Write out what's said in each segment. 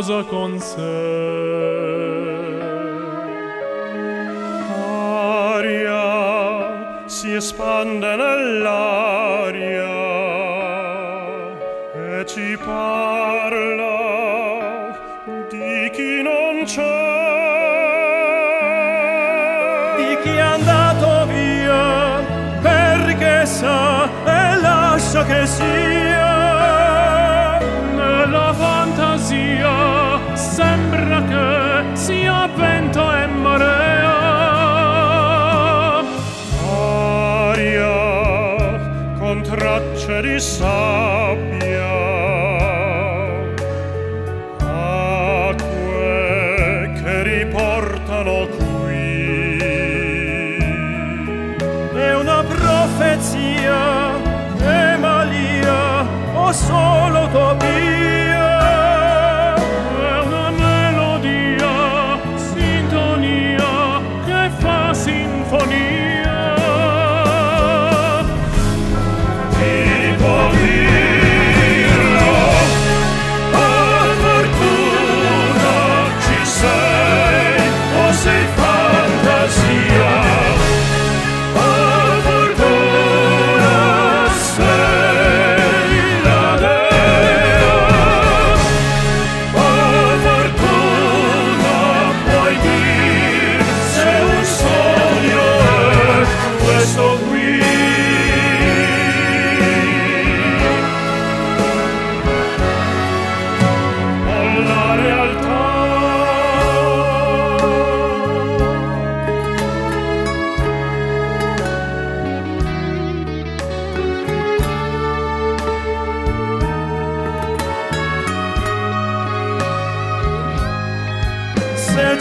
in sé. Aria si espande nell'aria e ci parla di chi non c'è. Di chi è andato via perché sa e lascia che sia sia vento e marea. Aria con tracce di sabbia.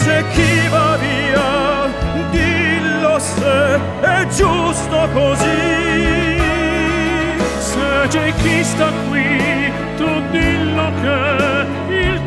C'è chi va via dillo se è giusto così. Se c'è chi sta qui, tu dillo che il